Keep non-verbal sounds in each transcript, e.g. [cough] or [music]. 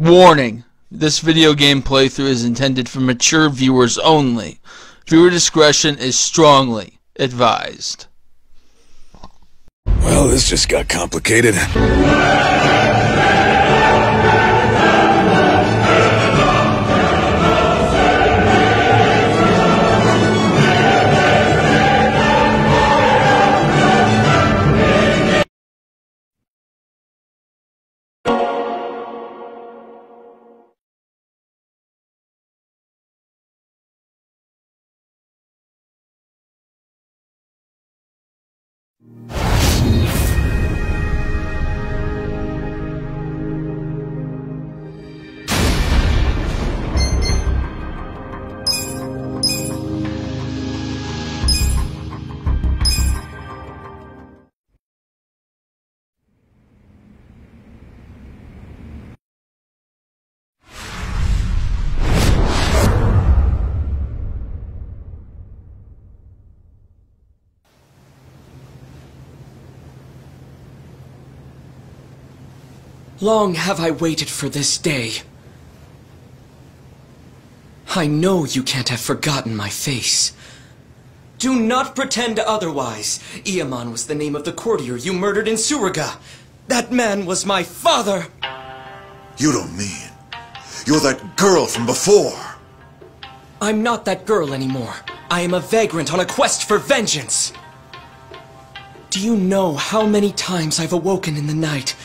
Warning! This video game playthrough is intended for mature viewers only. Viewer discretion is strongly advised. Well, this just got complicated. Long have I waited for this day. I know you can't have forgotten my face. Do not pretend otherwise. Iamon was the name of the courtier you murdered in Suruga. That man was my father. You don't mean. You're that girl from before. I'm not that girl anymore. I am a vagrant on a quest for vengeance. Do you know how many times I've awoken in the night,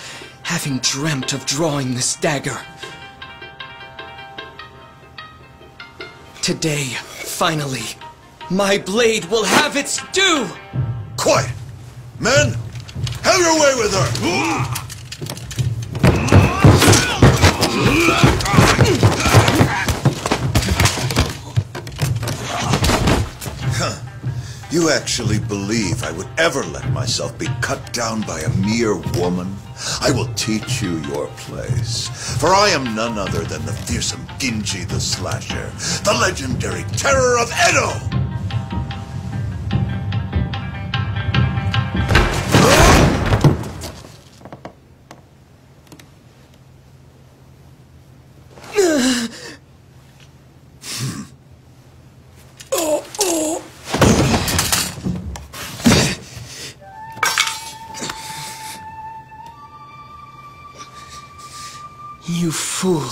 having dreamt of drawing this dagger? Today, finally, my blade will have its due! Quiet! Men, have your way with her! You actually believe I would ever let myself be cut down by a mere woman? I will teach you your place. For I am none other than the fearsome Ginji the Slasher, the legendary terror of Edo!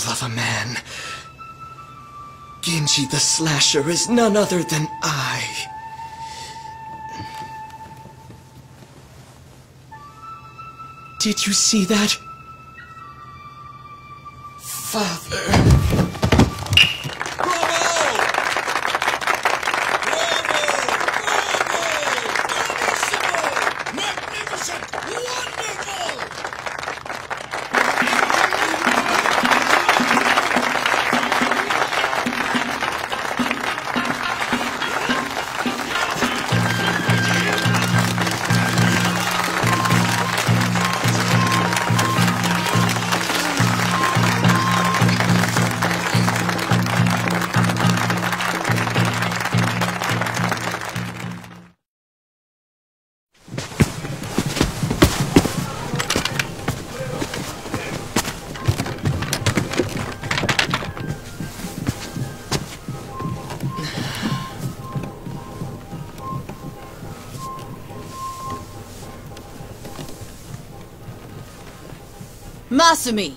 Fool of a man. Genji the Slasher is none other than I. Did you see that? Father. Masumi!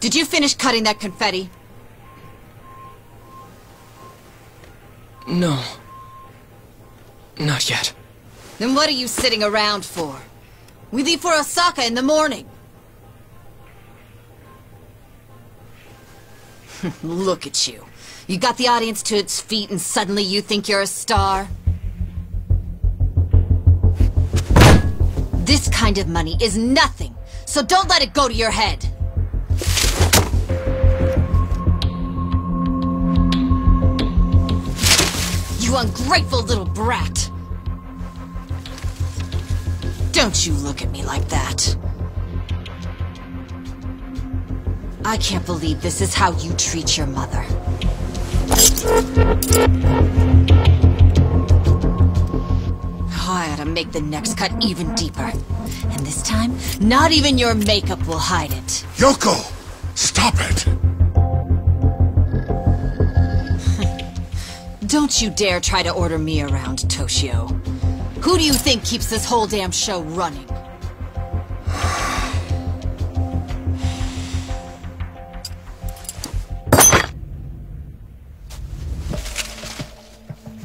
Did you finish cutting that confetti? No. Not yet. Then what are you sitting around for? We leave for Osaka in the morning. [laughs] Look at you. You got the audience to its feet and suddenly you think you're a star? Kind of money is nothing, so don't let it go to your head. You ungrateful little brat. Don't you look at me like that. I can't believe this is how you treat your mother. To make the next cut even deeper. And this time, not even your makeup will hide it. Yoko! Stop it! [laughs] Don't you dare try to order me around, Toshio. Who do you think keeps this whole damn show running? [sighs]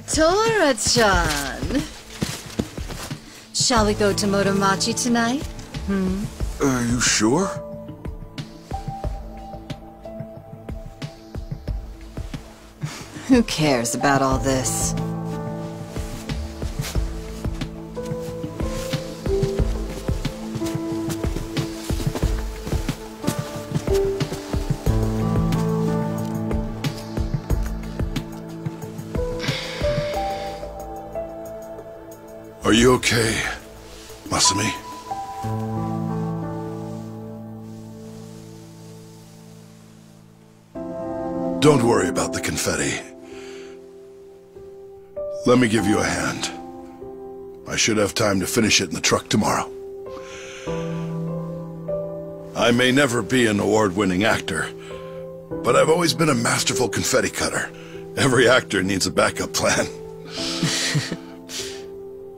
Tora-chan. Shall we go to Motomachi tonight? Hmm? Are you sure? [laughs] Who cares about all this? Are you okay, Don't worry about the confetti. Let me give you a hand. I should have time to finish it in the truck tomorrow. I may never be an award-winning actor, but I've always been a masterful confetti cutter. Every actor needs a backup plan. [laughs]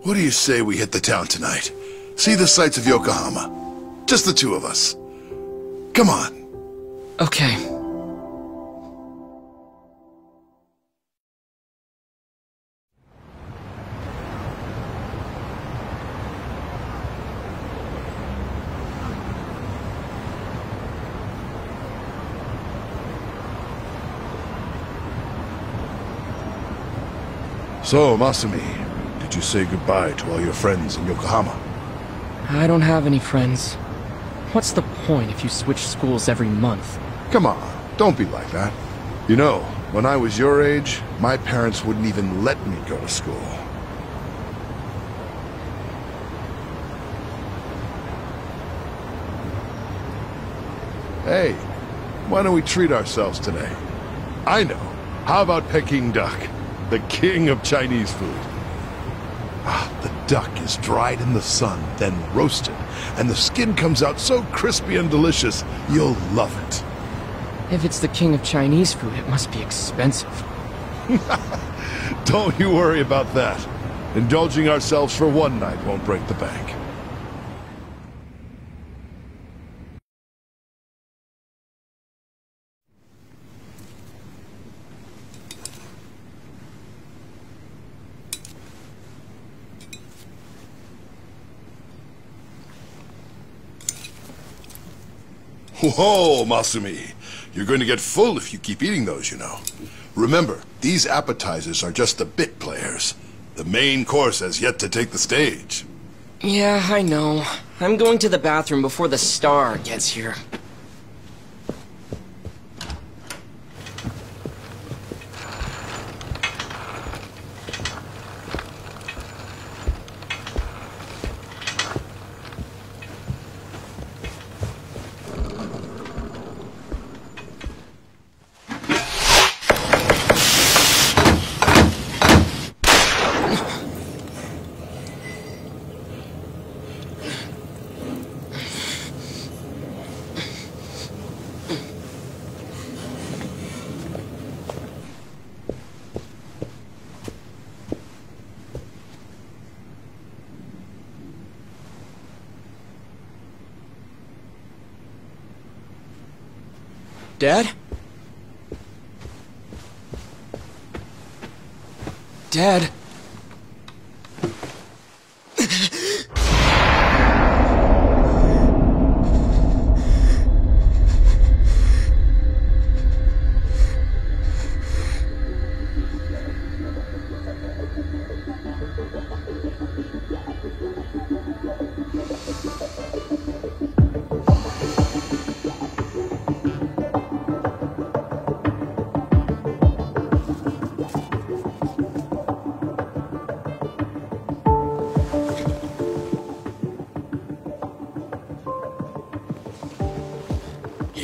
What do you say we hit the town tonight? See the sights of Yokohama. Just the two of us. Come on. Okay. So, Masumi, did you say goodbye to all your friends in Yokohama? I don't have any friends. What's the point if you switch schools every month? Come on, don't be like that. You know, when I was your age, my parents wouldn't even let me go to school. Hey, why don't we treat ourselves today? I know. How about Peking duck? The king of Chinese food. Ah, the duck is dried in the sun, then roasted, and the skin comes out so crispy and delicious, you'll love it. If it's the king of Chinese food, it must be expensive. [laughs] Don't you worry about that. Indulging ourselves for one night won't break the bank. Whoa, Masumi. You're going to get full if you keep eating those, you know. Remember, these appetizers are just the bit players. The main course has yet to take the stage. Yeah, I know. I'm going to the bathroom before the star gets here.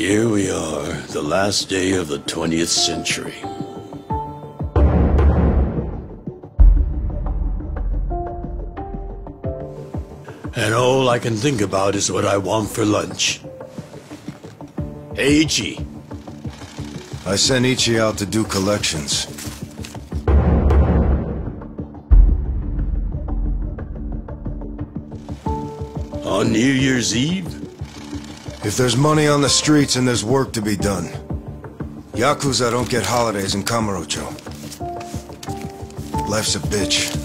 Here we are, the last day of the 20th century. And all I can think about is what I want for lunch. Hey, Ichi. I sent Ichi out to do collections. On New Year's Eve? If there's money on the streets and there's work to be done. Yakuza don't get holidays in Kamurocho. Life's a bitch.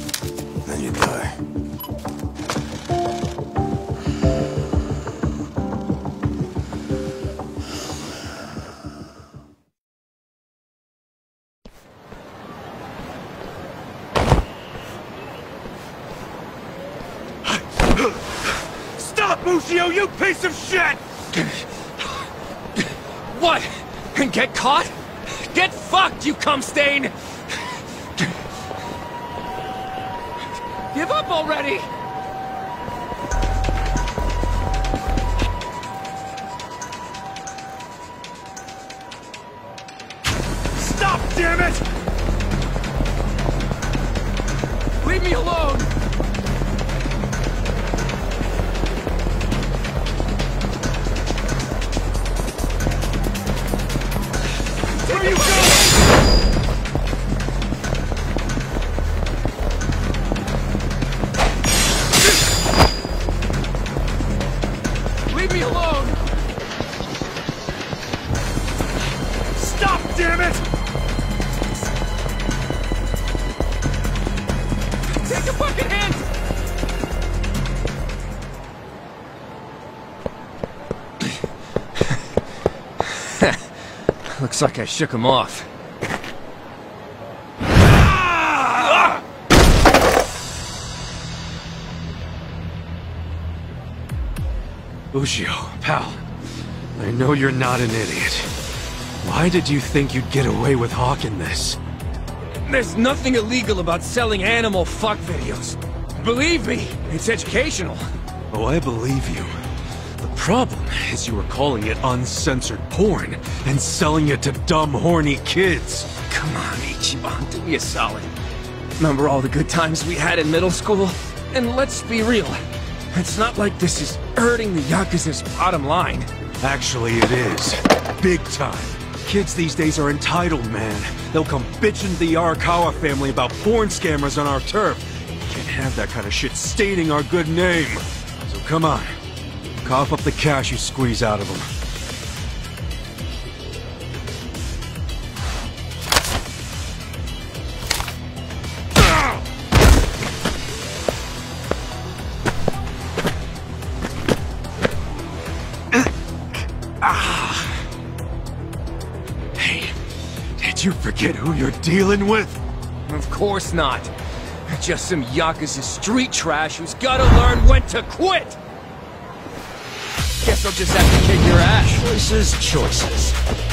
You stain! Looks like I shook him off. Ushio, pal. I know you're not an idiot. Why did you think you'd get away with hawking this? There's nothing illegal about selling animal fuck videos. Believe me, it's educational. Oh, I believe you. The problem you were calling it uncensored porn and selling it to dumb, horny kids. Come on, Ichiban, do me a solid. Remember all the good times we had in middle school? And let's be real, it's not like this is hurting the Yakuza's bottom line. Actually, it is. Big time. Kids these days are entitled, man. They'll come bitching to the Arakawa family about porn scammers on our turf. Can't have that kind of shit staining our good name. So come on. Cough up the cash you squeeze out of them. Hey, did you forget who you're dealing with? Of course not. Just some Yakuza street trash who's gotta learn when to quit! Guess I'll just have to kick your ass. Choices, choices.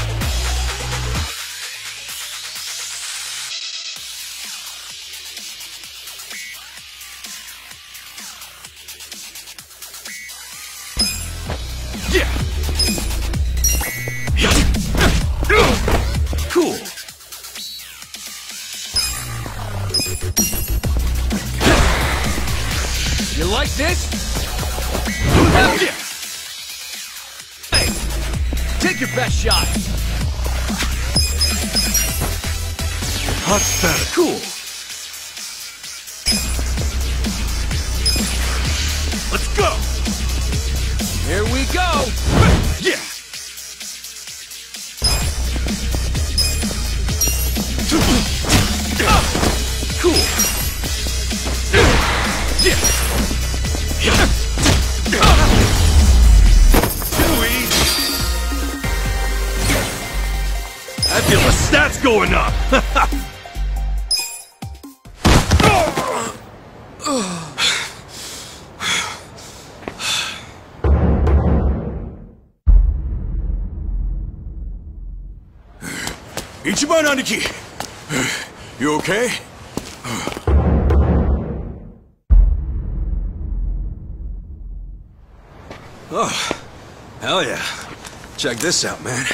Check this out, man.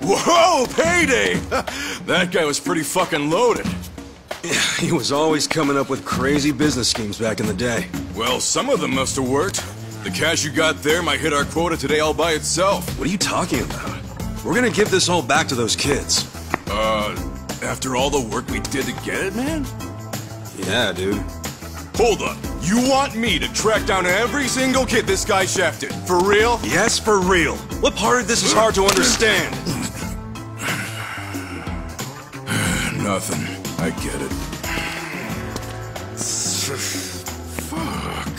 Whoa, payday! [laughs] that guy was pretty fucking loaded. Yeah, He was always coming up with crazy business schemes back in the day. Well, some of them must have worked. The cash you got there might hit our quota today all by itself. What are you talking about? We're gonna give this all back to those kids. Uh, after all the work we did to get it, man? Yeah, dude. Hold up. You want me to track down every single kid this guy shafted? For real? Yes, for real. What part of this is hard to understand? [sighs] Nothing. I get it. [sighs] Fuck.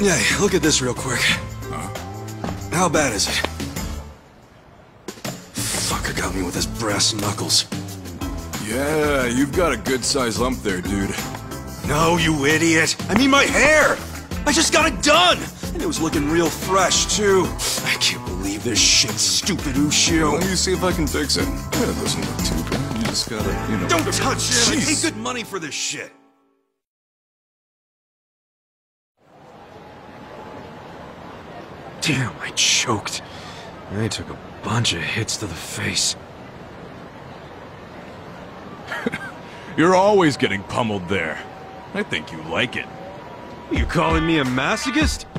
Hey, look at this real quick. Huh? How bad is it? Fucker got me with his brass knuckles. Yeah, you've got a good-sized lump there, dude. No, you idiot! I mean my hair! I just got it done! And it was looking real fresh, too. I can't believe this shit, stupid Ushio. Let me see if I can fix it. Yeah, it doesn't look too bad. You just gotta, you know... Don't touch it! I pay good money for this shit! Damn, I choked. I took a bunch of hits to the face. [laughs] You're always getting pummeled there. I think you like it. You calling me a masochist? [laughs]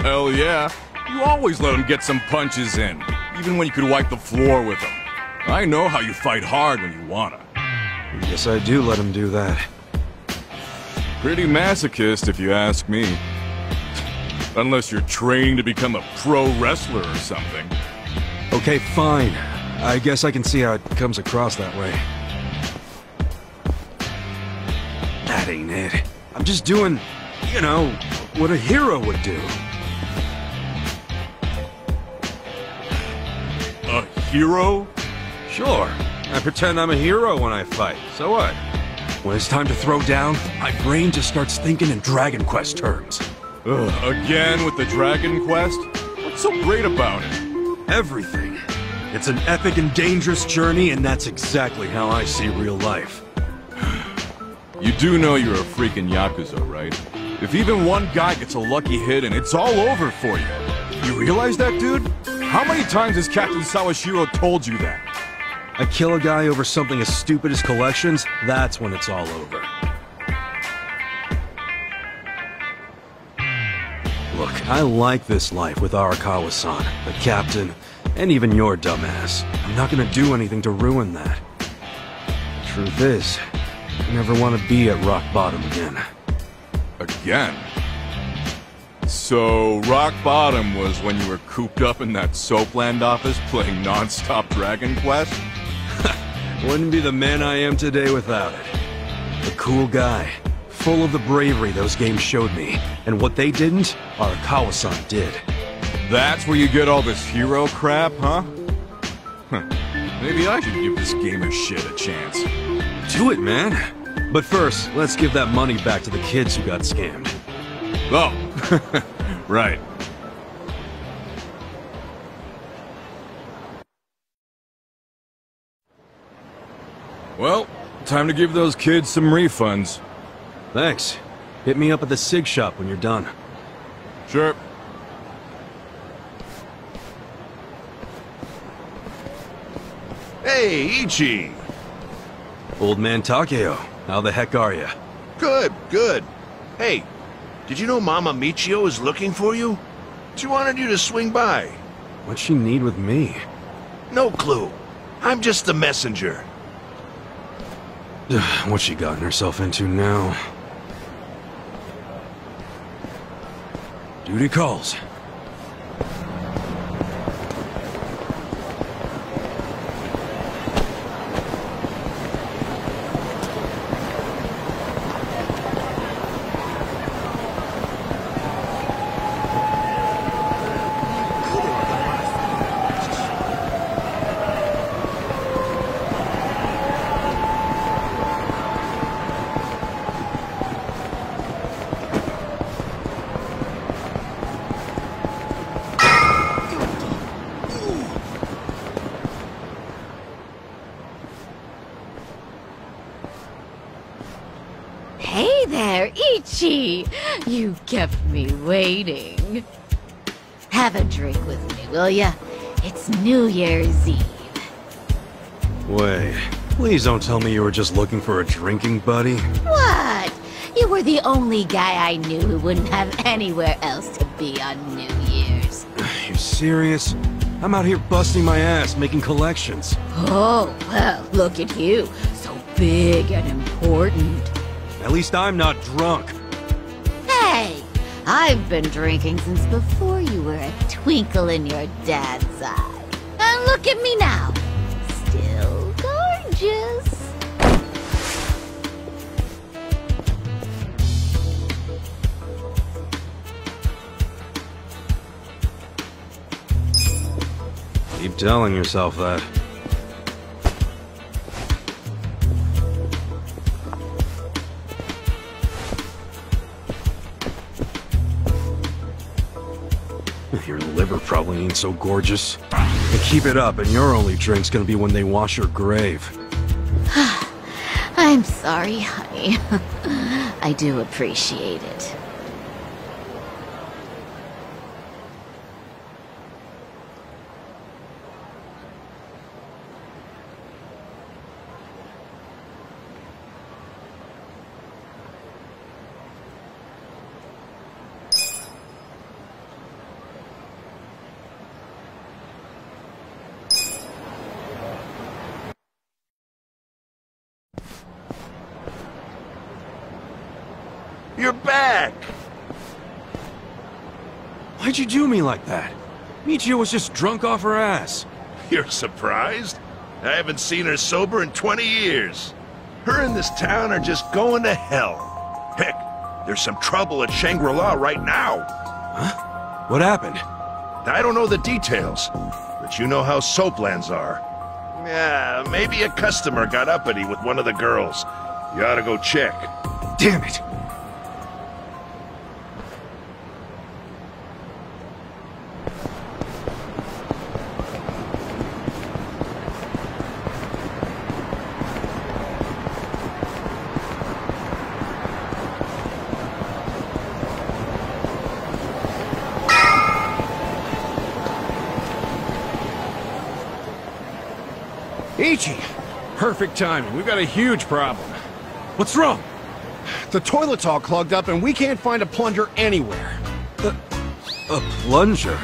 Hell yeah. You always let him get some punches in, even when you could wipe the floor with him. I know how you fight hard when you wanna. Yes, I do let him do that. Pretty masochist, if you ask me. Unless you're training to become a pro wrestler or something. Okay, fine. I guess I can see how it comes across that way. That ain't it. I'm just doing, you know, what a hero would do. A hero? Sure. I pretend I'm a hero when I fight. So what? When it's time to throw down, my brain just starts thinking in Dragon Quest terms. Ugh, again with the Dragon Quest? What's so great about it? Everything. It's an epic and dangerous journey, and that's exactly how I see real life. You do know you're a freaking Yakuza, right? If even one guy gets a lucky hit and it's all over for you. You realize that, dude? How many times has Captain Sawashiro told you that? I kill a guy over something as stupid as collections, that's when it's all over. Look, I like this life with Arakawa-san, the captain, and even your dumbass. I'm not gonna do anything to ruin that. Truth is, I never want to be at rock bottom again. Again? So, rock bottom was when you were cooped up in that Soapland office playing non-stop Dragon Quest? [laughs] Wouldn't be the man I am today without it. A cool guy, full of the bravery those games showed me, and what they didn't, Arakawa-san did. That's where you get all this hero crap, huh? Huh. Maybe I should give this gamer shit a chance. Do it, man. But first, let's give that money back to the kids who got scammed. Oh, [laughs] right. Well, time to give those kids some refunds. Thanks. Hit me up at the SIG shop when you're done. Sure. Hey, Ichi! Old man Takeo, how the heck are you? Good, good. Hey, did you know Mama Michio is looking for you? She wanted you to swing by. What'd she need with me? No clue. I'm just the messenger. [sighs] What's she gotten herself into now? Duty calls. Please don't tell me you were just looking for a drinking buddy. What? You were the only guy I knew who wouldn't have anywhere else to be on New Year's. You serious? I'm out here busting my ass, making collections. Oh, well, look at you. So big and important. At least I'm not drunk. Hey, I've been drinking since before you were a twinkle in your dad's eye. And look at me now. Telling yourself that. Your liver probably ain't so gorgeous. And keep it up, and your only drink's gonna be when they wash your grave. [sighs] I'm sorry, honey. [laughs] I do appreciate it. You're back! Why'd you do me like that? Michio was just drunk off her ass. You're surprised? I haven't seen her sober in 20 years. Her and this town are just going to hell. Heck, there's some trouble at Shangri-La right now. Huh? What happened? I don't know the details, but you know how soaplands are. Yeah, maybe a customer got uppity with one of the girls. You ought to go check. Damn it! Ichi! Perfect timing. We've got a huge problem. What's wrong? The toilet's all clogged up and we can't find a plunger anywhere. A plunger?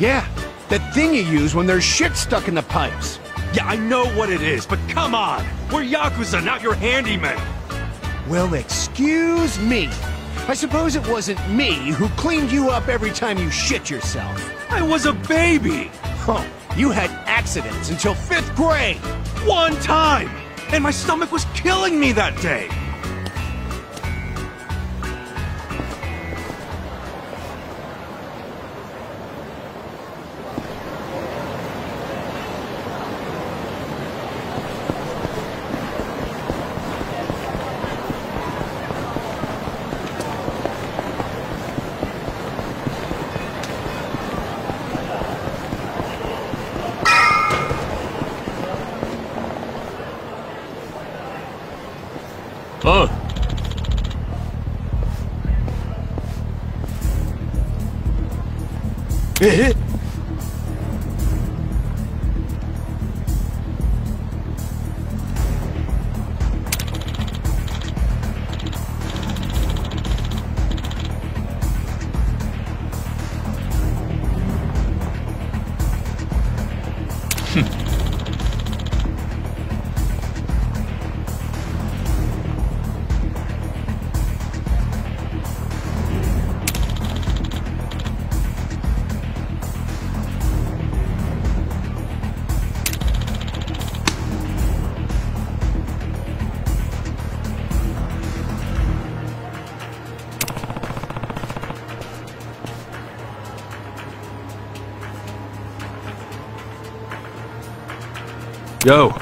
Yeah, that thing you use when there's shit stuck in the pipes. Yeah, I know what it is, but come on! We're Yakuza, not your handyman! Well, excuse me. I suppose it wasn't me who cleaned you up every time you shit yourself. I was a baby! Oh, you had accidents until fifth grade! One time! And my stomach was killing me that day! Ee? Go!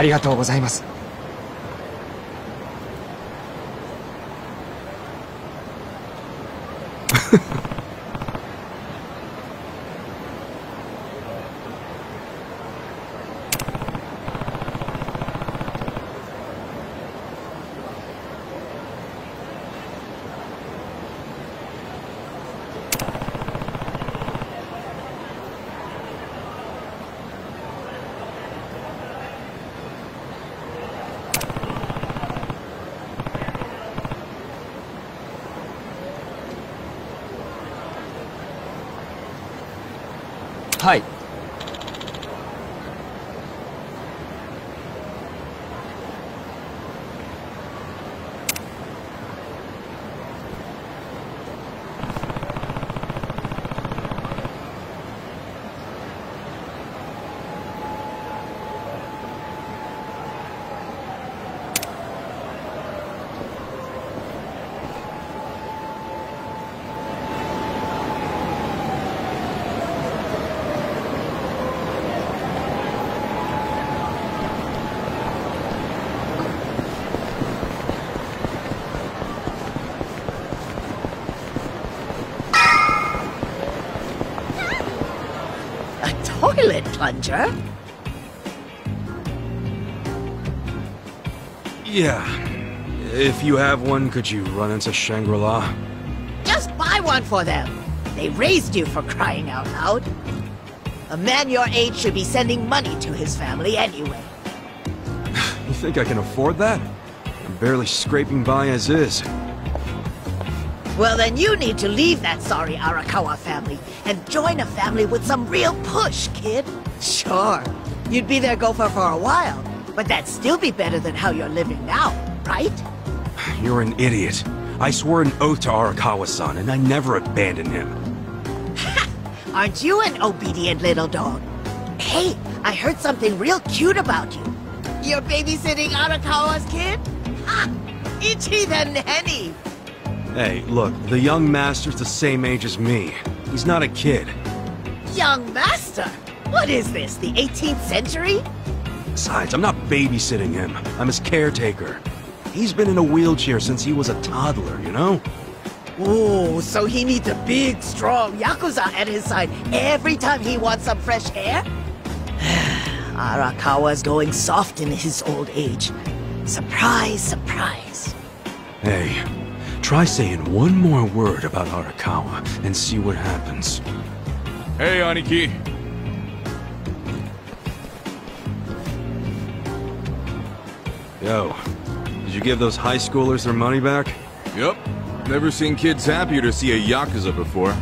ありがとうございます」plunger? Yeah. If you have one, could you run into Shangri-La? Just buy one for them. They raised you for crying out loud. A man your age should be sending money to his family anyway. [laughs] You think I can afford that? I'm barely scraping by as is. Well, then you need to leave that sorry Arakawa family and join a family with some real push, kid. Sure, you'd be their gopher for a while, but that'd still be better than how you're living now, right? You're an idiot. I swore an oath to Arakawa-san, and I never abandoned him. [laughs] Aren't you an obedient little dog? Hey, I heard something real cute about you. You're babysitting Arakawa's kid? Ha! Ichi the nanny! Hey, look, the young master's the same age as me. He's not a kid. Young master! What is this, the 18th century? Besides, I'm not babysitting him. I'm his caretaker. He's been in a wheelchair since he was a toddler, you know? Oh, so he needs a big, strong Yakuza at his side every time he wants some fresh air? [sighs] Arakawa's going soft in his old age. Surprise, surprise. Hey, try saying one more word about Arakawa and see what happens. Hey, Aniki. Yo, did you give those high schoolers their money back? Yep. Never seen kids happier to see a Yakuza before.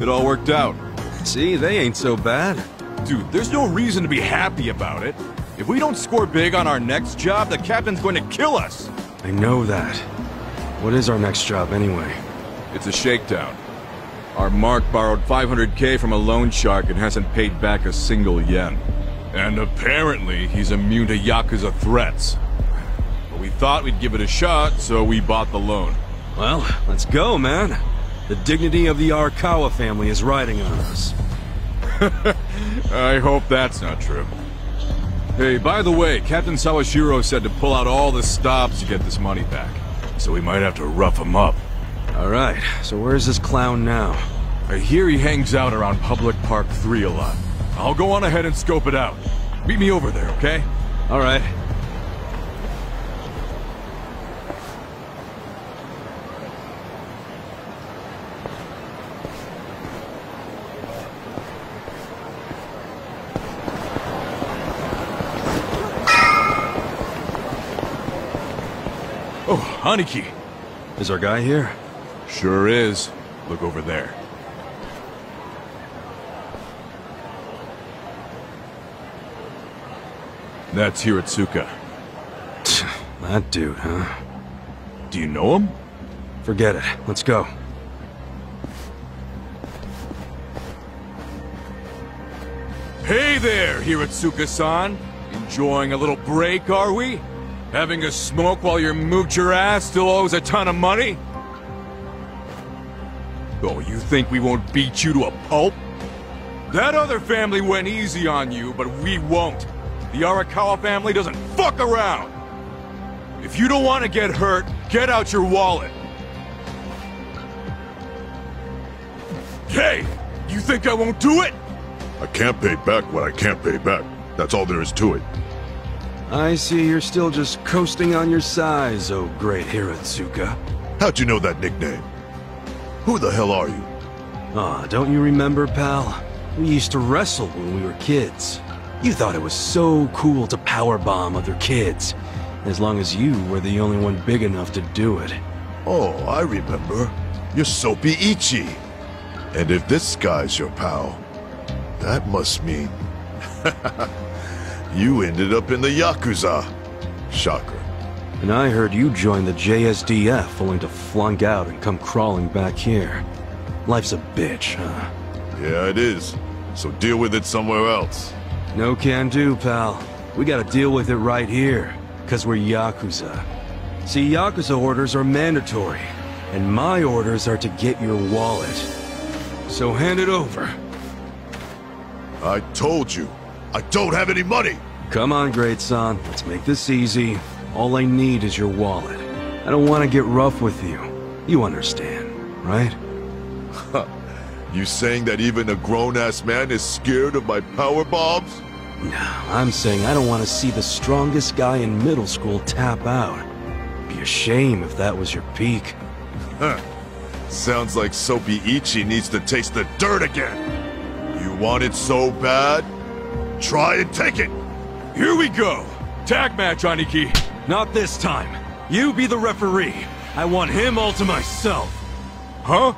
It all worked out. See, they ain't so bad. Dude, there's no reason to be happy about it. If we don't score big on our next job, the captain's going to kill us. I know that. What is our next job anyway? It's a shakedown. Our Mark borrowed 500k from a loan shark and hasn't paid back a single yen. And apparently, he's immune to Yakuza threats. We thought we'd give it a shot, so we bought the loan. Well, let's go, man. The dignity of the Arakawa family is riding on us. [laughs] I hope that's not true. Hey, by the way, Captain Sawashiro said to pull out all the stops to get this money back. So we might have to rough him up. Alright, so where's this clown now? I hear he hangs out around Public Park 3 a lot. I'll go on ahead and scope it out. Meet me over there, okay? Alright. Aniki. Is our guy here? Sure is. Look over there. That's Hiratsuka. [sighs] that dude, huh? Do you know him? Forget it. Let's go. Hey there, Hiratsuka-san. Enjoying a little break, are we? Having a smoke while you moved your ass still owes a ton of money? Oh, you think we won't beat you to a pulp? That other family went easy on you, but we won't. The Arakawa family doesn't fuck around. If you don't want to get hurt, get out your wallet. Hey, you think I won't do it? I can't pay back what I can't pay back. That's all there is to it. I see you're still just coasting on your size, oh great Hiratsuka. How'd you know that nickname? Who the hell are you? Ah, don't you remember, pal? We used to wrestle when we were kids. You thought it was so cool to powerbomb other kids, as long as you were the only one big enough to do it. Oh, I remember. You're Soapy Ichi. And if this guy's your pal, that must mean... [laughs] you ended up in the Yakuza. Shocker. And I heard you joined the JSDF only to flunk out and come crawling back here. Life's a bitch, huh? Yeah, it is. So deal with it somewhere else. No can do, pal. We gotta deal with it right here, cause we're Yakuza. See, Yakuza orders are mandatory, and my orders are to get your wallet. So hand it over. I told you, I don't have any money! Come on, Great Son, let's make this easy. All I need is your wallet. I don't want to get rough with you. You understand, right? [laughs] you saying that even a grown-ass man is scared of my power bombs? No, I'm saying I don't want to see the strongest guy in middle school tap out. Be a shame if that was your peak. Huh. Sounds like Soapy Ichi needs to taste the dirt again. You want it so bad? Try and take it! Here we go! Tag match, Aniki! Not this time. You be the referee. I want him all to myself. Huh?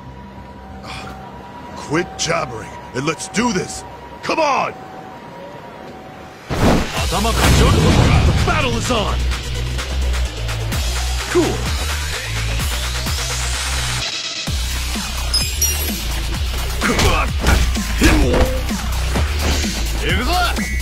Quit jabbering and let's do this! Come on! The battle is on! Cool. Come on! Yeah!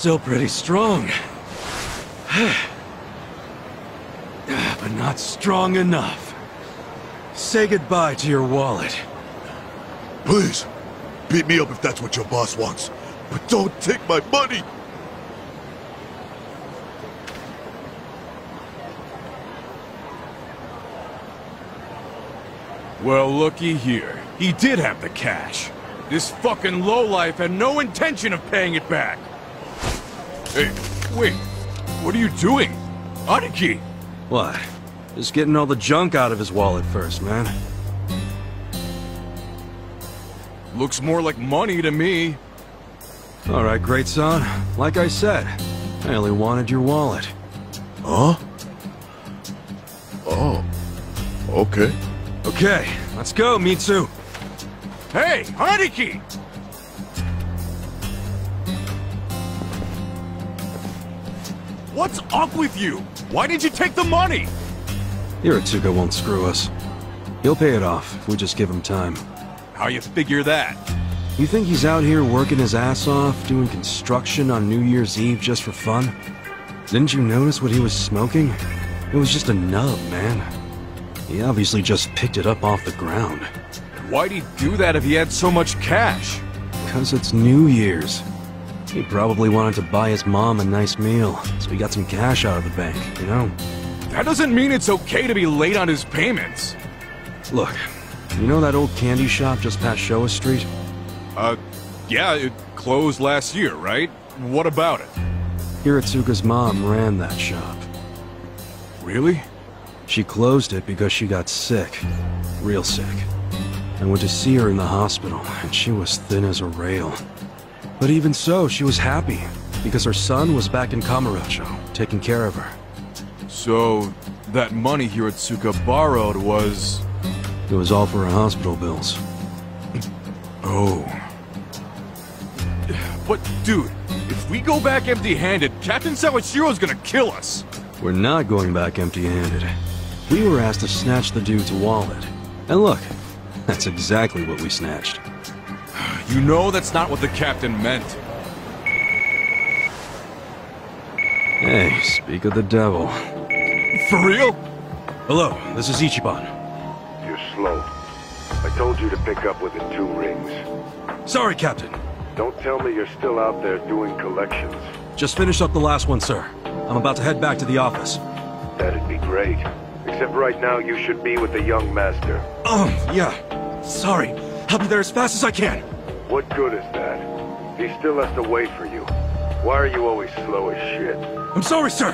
Still pretty strong. [sighs] but not strong enough. Say goodbye to your wallet. Please, beat me up if that's what your boss wants. But don't take my money! Well, looky here. He did have the cash. This fucking lowlife had no intention of paying it back. Hey, wait. What are you doing? Aniki! What? Just getting all the junk out of his wallet first, man. Looks more like money to me. Alright, great son. Like I said, I only wanted your wallet. Huh? Oh. Okay. Okay, let's go, Mitsu. Hey, Aniki! What's up with you? Why did you take the money? Hiratsuka won't screw us. He'll pay it off if we just give him time. How you figure that? You think he's out here working his ass off, doing construction on New Year's Eve just for fun? Didn't you notice what he was smoking? It was just a nub, man. He obviously just picked it up off the ground. Why'd he do that if he had so much cash? Because it's New Year's. He probably wanted to buy his mom a nice meal, so he got some cash out of the bank, you know? That doesn't mean it's okay to be late on his payments. Look, you know that old candy shop just past Showa Street? Uh, yeah, it closed last year, right? What about it? Hiratsuka's mom ran that shop. Really? She closed it because she got sick. Real sick. I went to see her in the hospital, and she was thin as a rail. But even so, she was happy, because her son was back in Kamurocho, taking care of her. So, that money Hiratsuka borrowed was... It was all for her hospital bills. [clears throat] Oh. But, dude, if we go back empty-handed, Captain Sawashiro's gonna kill us! We're not going back empty-handed. We were asked to snatch the dude's wallet. And look, that's exactly what we snatched. You know that's not what the captain meant. Hey, speak of the devil. For real? Hello, this is Ichiban. You're slow. I told you to pick up within two rings. Sorry, Captain. Don't tell me you're still out there doing collections. Just finished up the last one, sir. I'm about to head back to the office. That'd be great. Except right now you should be with the young master. Oh, yeah. Sorry. I'll be there as fast as I can. What good is that? He still has to wait for you. Why are you always slow as shit? I'm sorry, sir.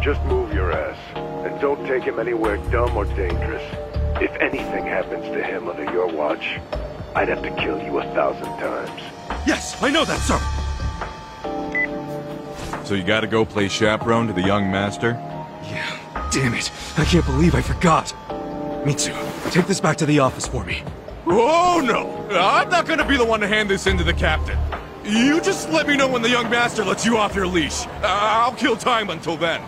Just move your ass. And don't take him anywhere dumb or dangerous. If anything happens to him under your watch, I'd have to kill you a thousand times. Yes, I know that, sir. So you gotta go play chaperone to the young master? Yeah, damn it. I can't believe I forgot. Mitsu, take this back to the office for me. Oh, no! I'm not gonna be the one to hand this in to the captain. You just let me know when the young master lets you off your leash. I'll kill time until then.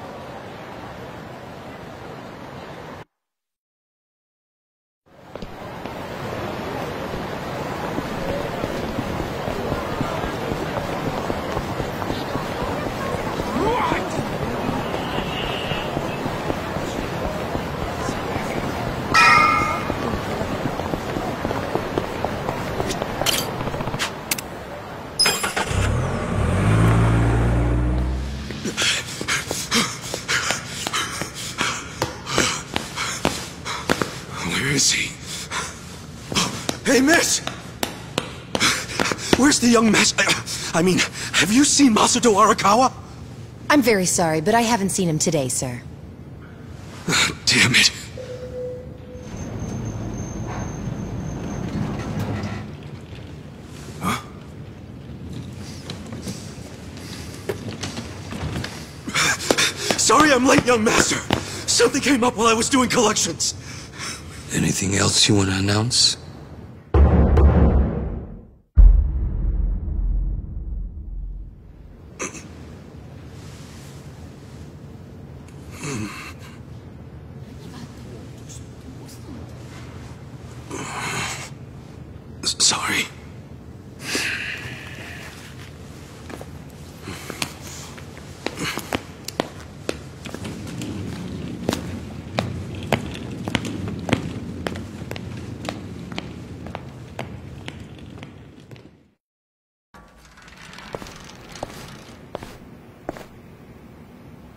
Where is he? Hey, miss! Where's the young master? I mean, have you seen Masato Arakawa? I'm very sorry, but I haven't seen him today, sir. Oh, Damn it. Huh? Sorry I'm late, young master. Something came up while I was doing collections. Anything else you want to announce? Sorry.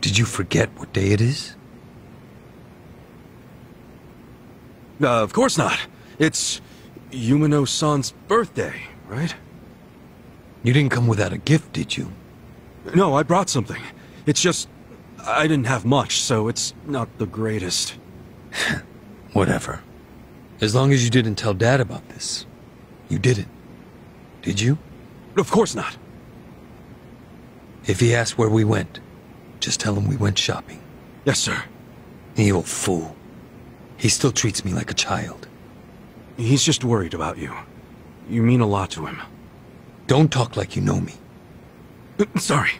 Did you forget what day it is? Uh, of course not. It's Yumino-san's birthday, right? You didn't come without a gift, did you? No, I brought something. It's just... I didn't have much, so it's not the greatest. [laughs] Whatever. As long as you didn't tell Dad about this. You didn't. Did you? Of course not. If he asks where we went, just tell him we went shopping. Yes, sir. The old fool. He still treats me like a child. He's just worried about you. You mean a lot to him. Don't talk like you know me. Sorry.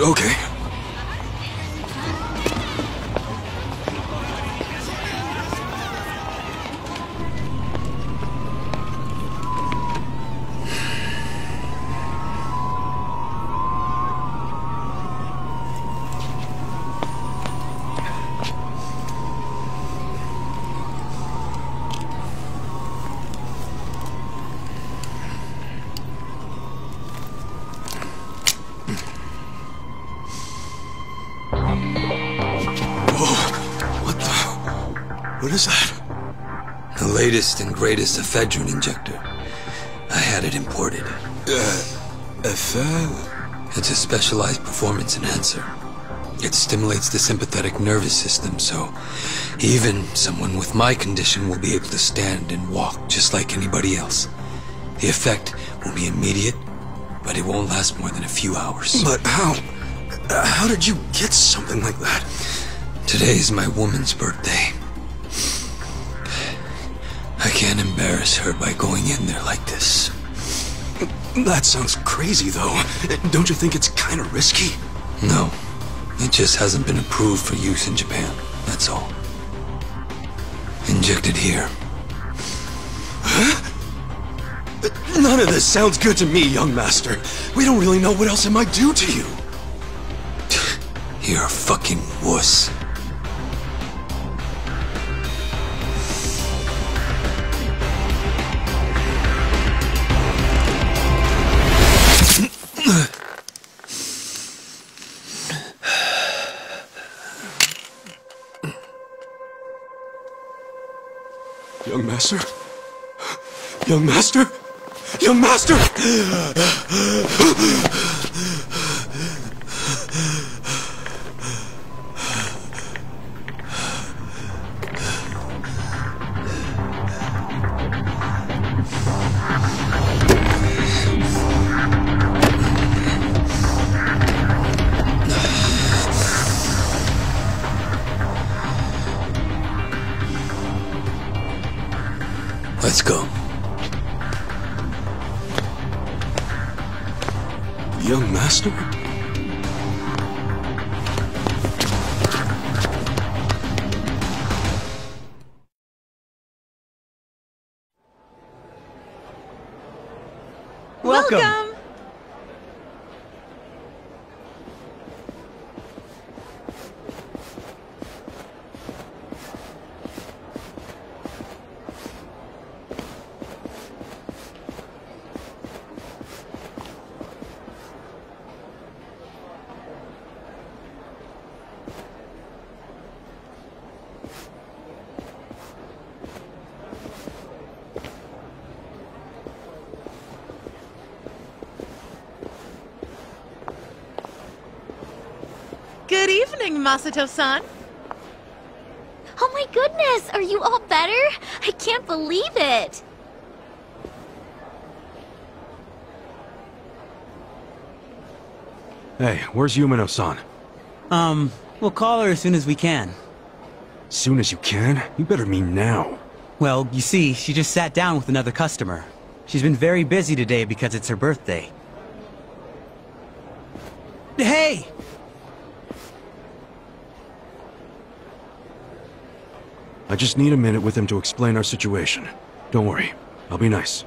Okay. Greatest ephedrine injector. I had it imported. Uh, ephed... It's a specialized performance enhancer. It stimulates the sympathetic nervous system, so even someone with my condition will be able to stand and walk just like anybody else. The effect will be immediate, but it won't last more than a few hours. But how... Uh, how did you get something like that? Today is my woman's birthday. Embarrass her by going in there like this. That sounds crazy, though. Don't you think it's kind of risky? No. It just hasn't been approved for use in Japan. That's all. Injected here. Huh? None of this sounds good to me, young master. We don't really know what else it might do to you. You're a fucking wuss. Young master? Young master! Masato-san. Oh my goodness, are you all better? I can't believe it. Hey, where's Yumino-san? Um, we'll call her as soon as we can. Soon as you can? You better mean now. Well, you see, she just sat down with another customer. She's been very busy today because it's her birthday. Hey! I just need a minute with him to explain our situation. Don't worry. I'll be nice.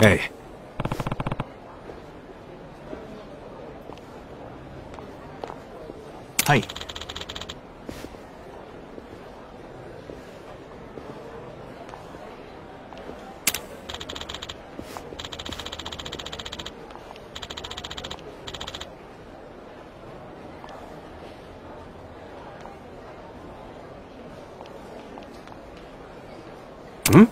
Hey. Hi. Hmm?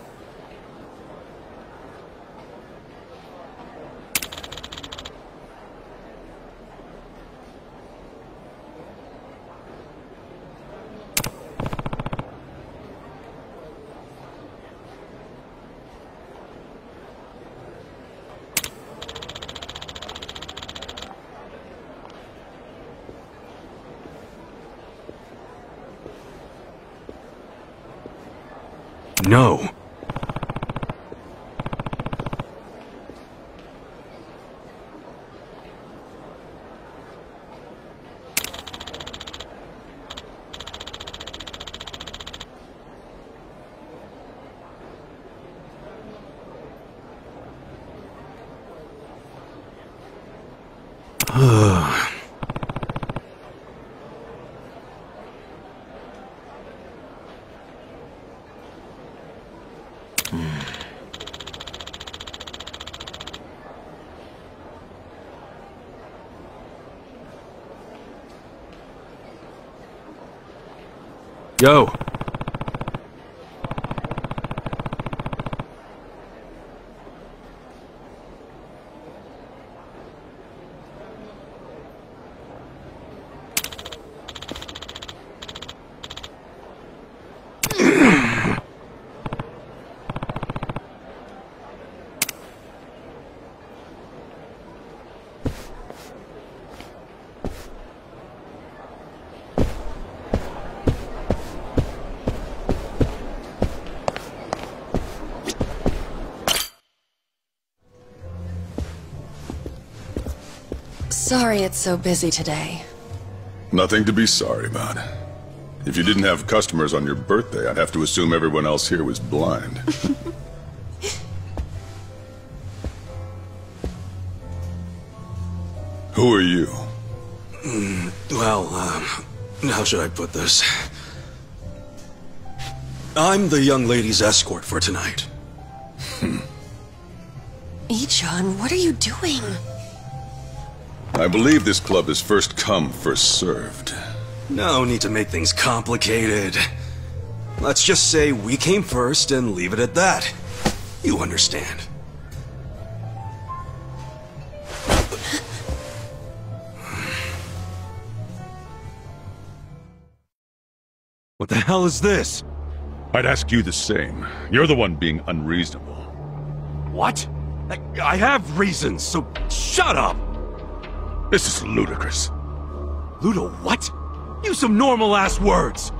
No. Yo. Sorry it's so busy today. Nothing to be sorry about. If you didn't have customers on your birthday, I'd have to assume everyone else here was blind. [laughs] Who are you? Mm, Well, um, how should I put this? I'm the young lady's escort for tonight. Ichon, what are you doing? I believe this club is first come, first served. No need to make things complicated. Let's just say we came first and leave it at that. You understand. What the hell is this? I'd ask you the same. You're the one being unreasonable. What? I, I have reasons, so shut up! This is ludicrous. Ludo, what? Use some normal-ass words!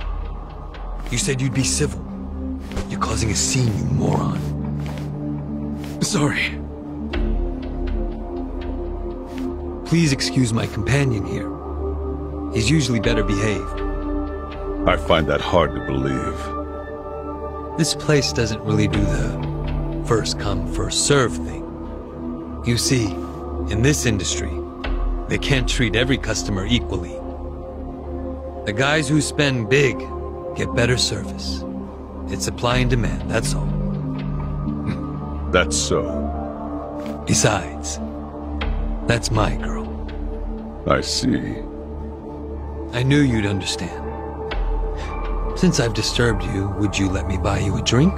You said you'd be civil. You're causing a scene, you moron. Sorry. Please excuse my companion here. He's usually better behaved. I find that hard to believe. This place doesn't really do the first come, first serve thing. You see, in this industry, they can't treat every customer equally. The guys who spend big get better service. It's supply and demand, that's all. Hmm. That's so. Besides, that's my girl. I see. I knew you'd understand. Since I've disturbed you, would you let me buy you a drink?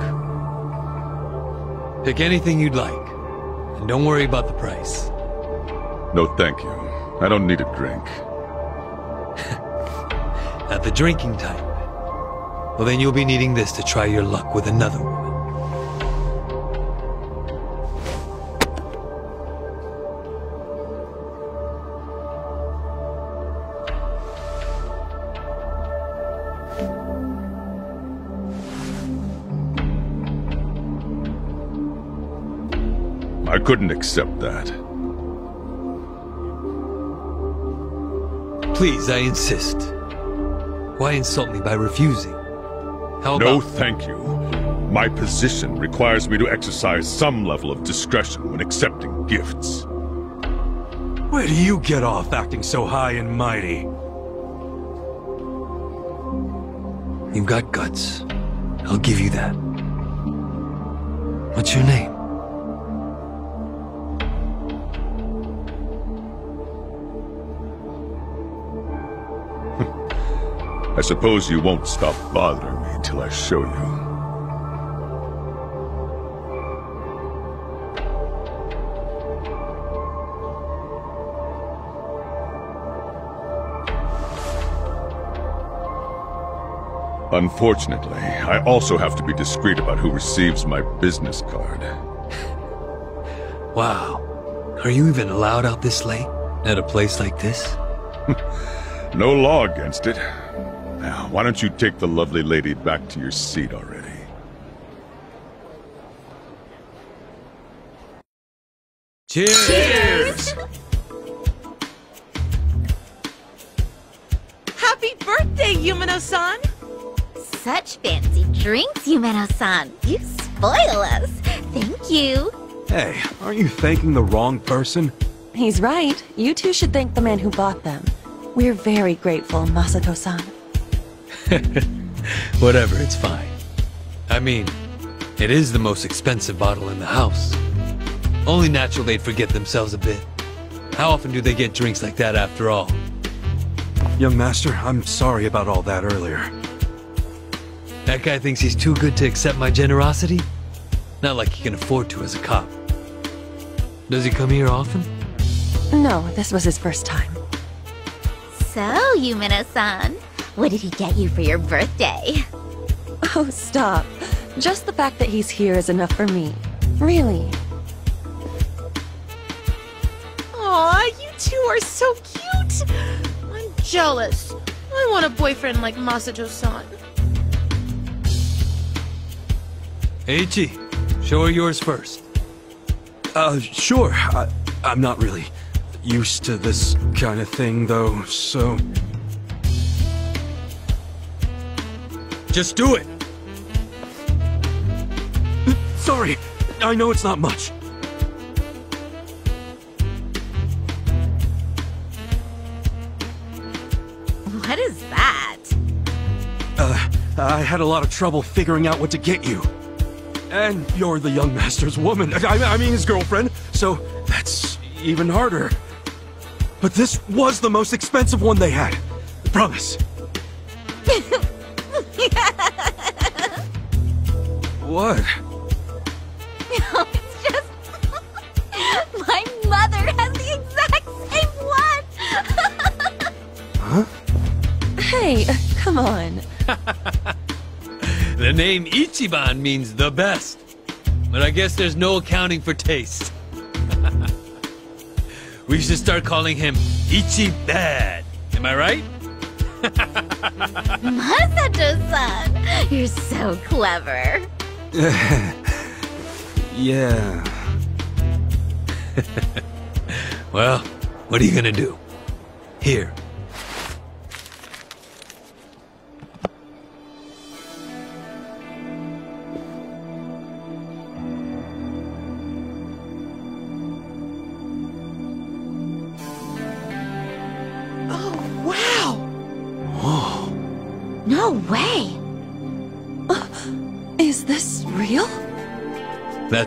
Pick anything you'd like, and don't worry about the price. No, thank you. I don't need a drink. [laughs] At the drinking type. Well, then you'll be needing this to try your luck with another woman. I couldn't accept that. Please, I insist. Why insult me by refusing? How no, thank you. My position requires me to exercise some level of discretion when accepting gifts. Where do you get off acting so high and mighty? You've got guts. I'll give you that. What's your name? I suppose you won't stop bothering me until I show you. Unfortunately, I also have to be discreet about who receives my business card. Wow. Are you even allowed out this late? At a place like this? [laughs] No law against it. Why don't you take the lovely lady back to your seat already? Cheers! Cheers. [laughs] Happy birthday, Yumino-san! Such fancy drinks, Yumino-san. You spoil us. Thank you. Hey, aren't you thanking the wrong person? He's right. You two should thank the man who bought them. We're very grateful, Masato-san. [laughs] Whatever, it's fine. I mean, it is the most expensive bottle in the house. Only natural they'd forget themselves a bit. How often do they get drinks like that after all? Young master, I'm sorry about all that earlier. That guy thinks he's too good to accept my generosity? Not like he can afford to as a cop. Does he come here often? No, this was his first time. So, Yumino-san, what did he get you for your birthday? Oh, stop. Just the fact that he's here is enough for me. Really. Aw, you two are so cute! I'm jealous. I want a boyfriend like Masato-san. Eiichi, show her yours first. Uh, sure. I, I'm not really used to this kind of thing, though, so... Just do it! Sorry, I know it's not much. What is that? Uh, I had a lot of trouble figuring out what to get you. And you're the young master's woman. I, I mean his girlfriend, so that's even harder. But this was the most expensive one they had. Promise. What? No, it's just... [laughs] My mother has the exact same one! Huh? Hey, uh, come on. [laughs] The name Ichiban means the best. But I guess there's no accounting for taste. [laughs] we should start calling him Ichi Bad. Am I right? Masato-san, you're so clever. [laughs] yeah. [laughs] Well, what are you gonna do? Here.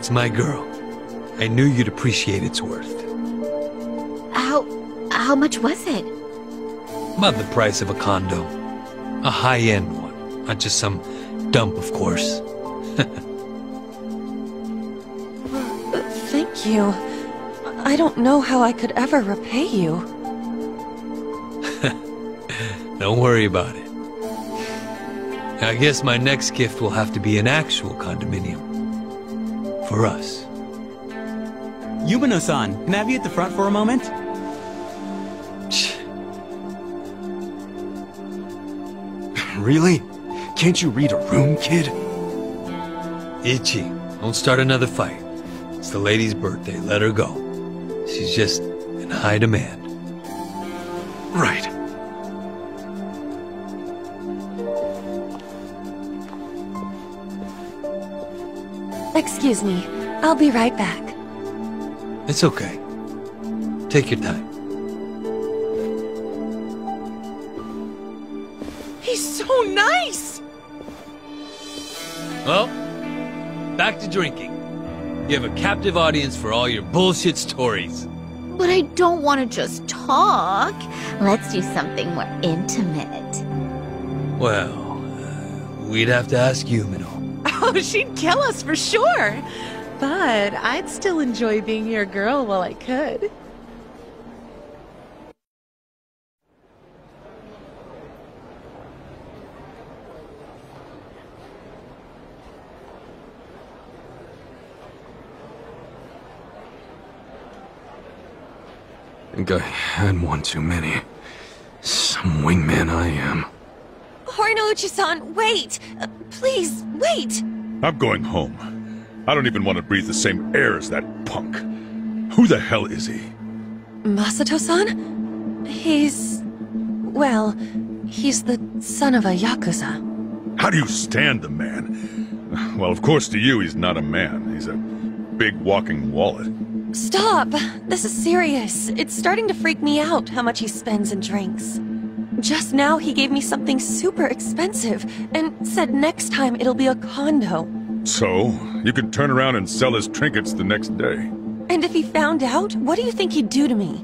That's my girl. I knew you'd appreciate its worth. How... how much was it? About the price of a condo. A high-end one, not just some dump, of course. [laughs] Thank you. I don't know how I could ever repay you. [laughs] Don't worry about it. I guess my next gift will have to be an actual condominium. For us. Yumino-san, can I have you at the front for a moment? [sighs] Really? Can't you read a room, kid? Ichi, don't start another fight. It's the lady's birthday, let her go. She's just in high demand. Right. Excuse me. I'll be right back. It's okay. Take your time. He's so nice! Well, back to drinking. You have a captive audience for all your bullshit stories. But I don't want to just talk. Let's do something more intimate. Well, uh, we'd have to ask Yumino. [laughs] Oh, she'd kill us for sure! But I'd still enjoy being your girl while I could. Think I had one too many. Some wingman I am. Horinouchi-san, wait! Uh, please, wait! I'm going home. I don't even want to breathe the same air as that punk. Who the hell is he? Masato-san? He's... well, he's the son of a Yakuza. How do you stand the man? Well, of course to you he's not a man. He's a big walking wallet. Stop! This is serious. It's starting to freak me out how much he spends and drinks. Just now he gave me something super expensive and said next time it'll be a condo. So, you could turn around and sell his trinkets the next day. And if he found out, what do you think he'd do to me?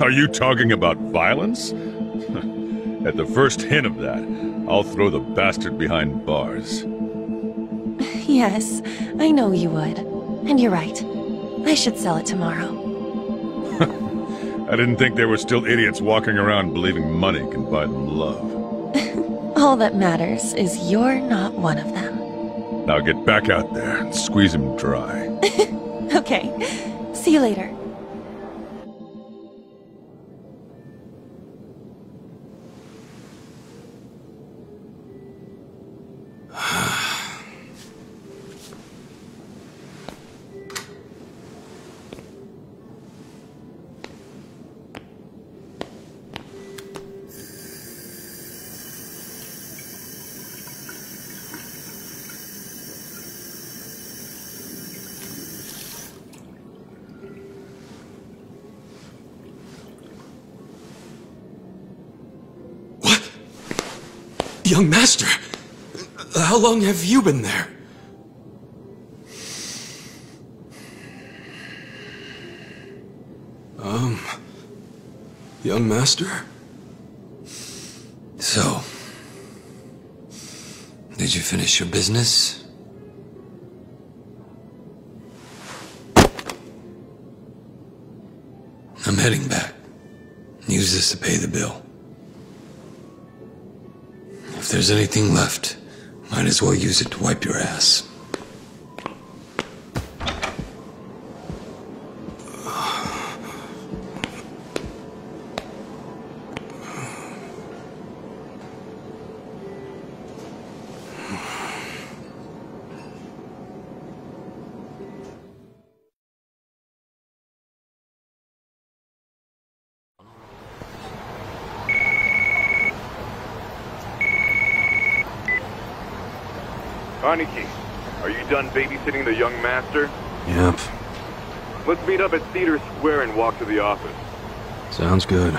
[laughs] Are you talking about violence? [laughs] At the first hint of that, I'll throw the bastard behind bars. [laughs] Yes, I know you would. And you're right. I should sell it tomorrow. I didn't think there were still idiots walking around believing money can buy them love. All that matters is you're not one of them. Now get back out there and squeeze him dry. [laughs] Okay. See you later. Young master, how long have you been there? Um, young master? So, did you finish your business? I'm heading back. Use this to pay the bill. If there's anything left, might as well use it to wipe your ass. Walk to the office. Sounds good.